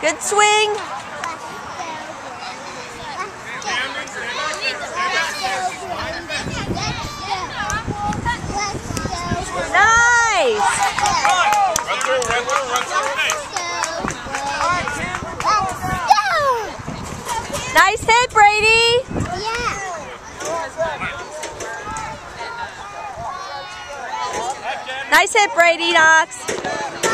Good swing. Nice hit, Brady. Yeah. Nice hit, Brady Knox.